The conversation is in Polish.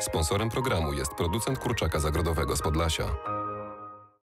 Sponsorem programu jest producent kurczaka zagrodowego z Podlasia.